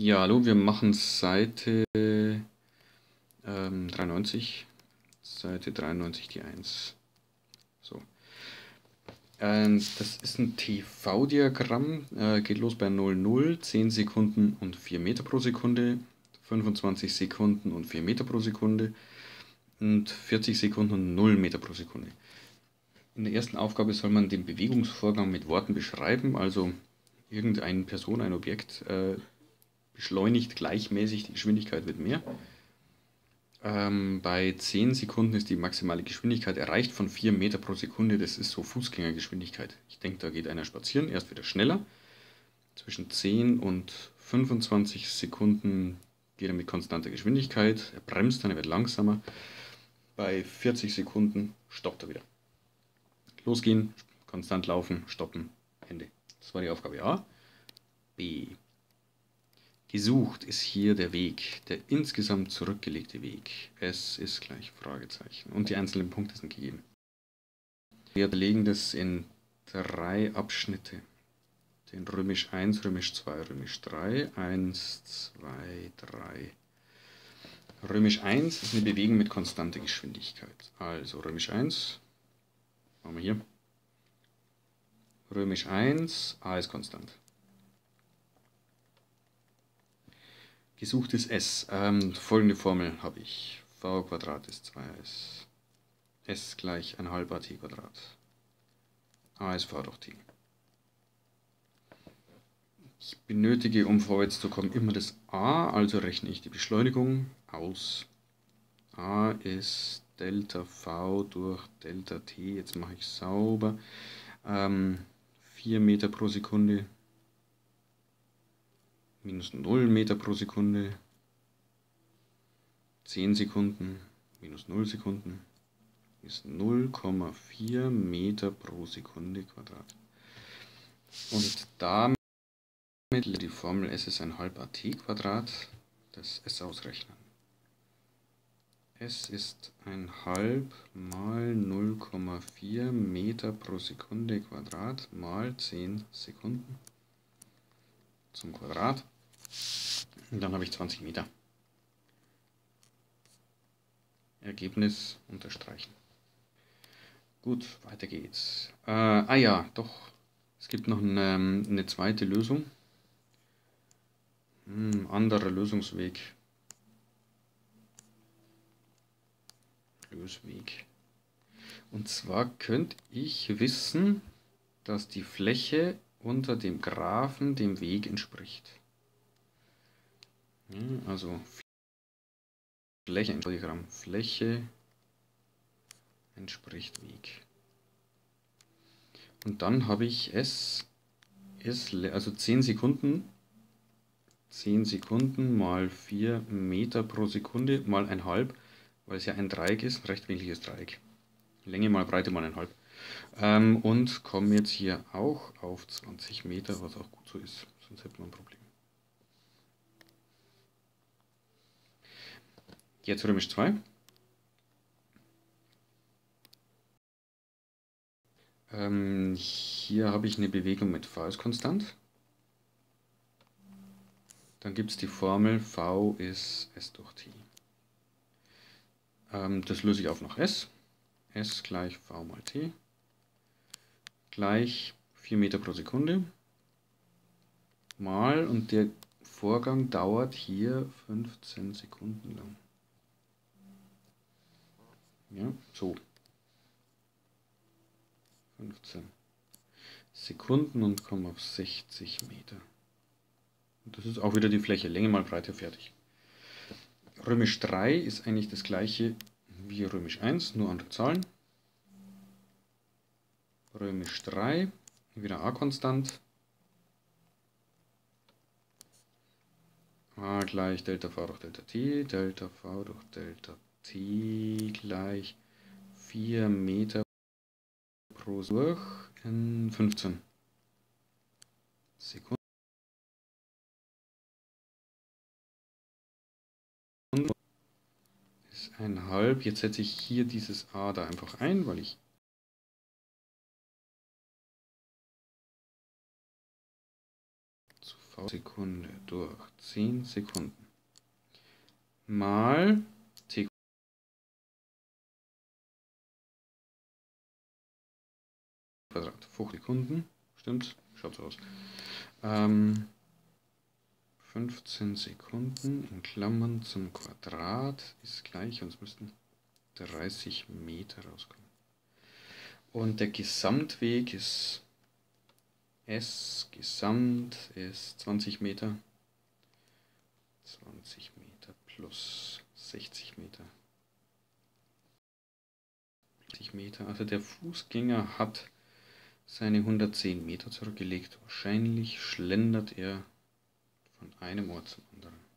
Ja, hallo, wir machen Seite ähm, 93. Seite 93, die 1. So. Ähm, das ist ein TV-Diagramm, äh, geht los bei 00, 10 Sekunden und 4 Meter pro Sekunde, 25 Sekunden und 4 Meter pro Sekunde und 40 Sekunden und 0 Meter pro Sekunde. In der ersten Aufgabe soll man den Bewegungsvorgang mit Worten beschreiben, also irgendeine Person, ein Objekt äh, beschleunigt gleichmäßig, die Geschwindigkeit wird mehr. Ähm, bei 10 Sekunden ist die maximale Geschwindigkeit erreicht von 4 Meter pro Sekunde. Das ist so Fußgängergeschwindigkeit. Ich denke, da geht einer spazieren, erst wieder schneller. Zwischen 10 und 25 Sekunden geht er mit konstanter Geschwindigkeit. Er bremst dann, er wird langsamer. Bei 40 Sekunden stoppt er wieder. Losgehen, konstant laufen, stoppen, Ende. Das war die Aufgabe A. B. Gesucht ist hier der Weg, der insgesamt zurückgelegte Weg. S ist gleich Fragezeichen. Und die einzelnen Punkte sind gegeben. Wir legen das in drei Abschnitte. Den Römisch 1, Römisch 2, Römisch 3. 1, 2, 3. Römisch 1 ist eine Bewegung mit konstanter Geschwindigkeit. Also Römisch 1, machen wir hier. Römisch 1, a ist konstant. Gesuchtes S. Ähm, folgende Formel habe ich. v Quadrat ist 2s. s gleich 1 halb at Quadrat. a ist v durch t. Ich benötige, um vorwärts zu kommen, immer das a, also rechne ich die Beschleunigung aus. a ist Delta v durch Delta t. Jetzt mache ich sauber. Ähm, 4 Meter pro Sekunde minus 0 Meter pro Sekunde, 10 Sekunden, minus 0 Sekunden, ist 0,4 Meter pro Sekunde Quadrat. Und damit die Formel S ist ein halb AT Quadrat, das S ausrechnen. S ist ein halb mal 0,4 Meter pro Sekunde Quadrat mal 10 Sekunden zum Quadrat. Und dann habe ich 20 Meter. Ergebnis unterstreichen. Gut, weiter geht's. Äh, ah ja, doch. Es gibt noch eine, eine zweite Lösung. Hm, anderer Lösungsweg. Lösweg. Und zwar könnte ich wissen, dass die Fläche unter dem Graphen dem Weg entspricht. Also Fläche, Fläche entspricht Weg. Und dann habe ich es, es, also 10 Sekunden, 10 Sekunden mal 4 Meter pro Sekunde mal 1,5, weil es ja ein Dreieck ist, ein rechtwinkliges Dreieck. Länge mal Breite mal 1,5. Ähm, und komme jetzt hier auch auf 20 Meter, was auch gut so ist, sonst hätten wir ein Problem. Jetzt römisch 2. Ähm, hier habe ich eine Bewegung mit v ist konstant. Dann gibt es die Formel v ist s durch t. Ähm, das löse ich auf nach s. s gleich v mal t gleich 4 Meter pro Sekunde mal und der Vorgang dauert hier 15 Sekunden lang. Ja, so. 15 Sekunden und komme auf 60 Meter. Und das ist auch wieder die Fläche, Länge mal Breite, fertig. Römisch 3 ist eigentlich das gleiche wie Römisch 1, nur andere Zahlen. Römisch 3, wieder a konstant. a gleich Delta v durch Delta t, Delta v durch Delta t gleich 4 Meter pro durch in 15 Sekunden. Ist ein halb. Jetzt setze ich hier dieses a da einfach ein, weil ich Sekunde durch 10 Sekunden mal Quadrat. 50 Sekunden, stimmt, schaut so aus. Ähm, 15 Sekunden in Klammern zum Quadrat ist gleich, und es müssten 30 Meter rauskommen. Und der Gesamtweg ist S, Gesamt ist 20 Meter. 20 Meter plus 60 Meter. 60 Meter. Also der Fußgänger hat seine 110 Meter zurückgelegt. Wahrscheinlich schlendert er von einem Ort zum anderen.